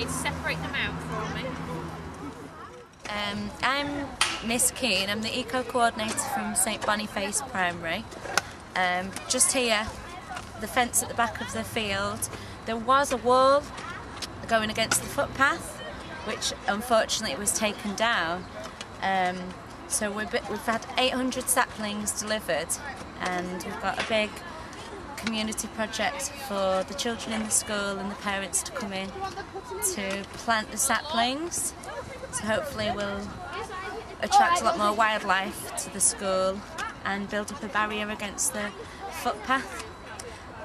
need to separate them out for me. Um, I'm Miss Keane, I'm the Eco Coordinator from St Boniface Primary. Um, just here, the fence at the back of the field, there was a wall going against the footpath, which unfortunately was taken down. Um, so we've had 800 saplings delivered and we've got a big community project for the children in the school and the parents to come in to plant the saplings. So hopefully we'll attract a lot more wildlife to the school and build up a barrier against the footpath.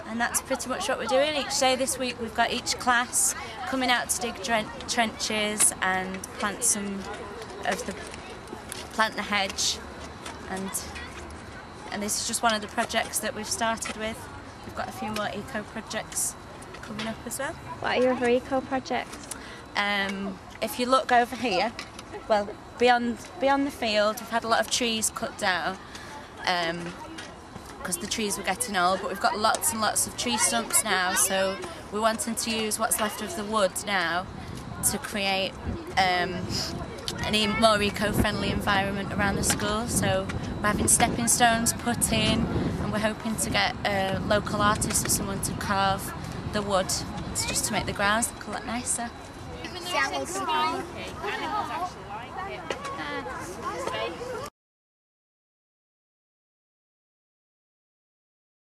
And that's pretty much what we're doing. Each day this week we've got each class coming out to dig trenches and plant some of the plant the hedge and and this is just one of the projects that we've started with. We've got a few more eco projects coming up as well. What are your other eco projects? Um, if you look over here, well, beyond beyond the field, we've had a lot of trees cut down because um, the trees were getting old. But we've got lots and lots of tree stumps now, so we're wanting to use what's left of the wood now to create um, a more eco-friendly environment around the school. So we're having stepping stones put in, and we're hoping to get a local artist or someone to carve the wood just to make the grounds look a lot nicer.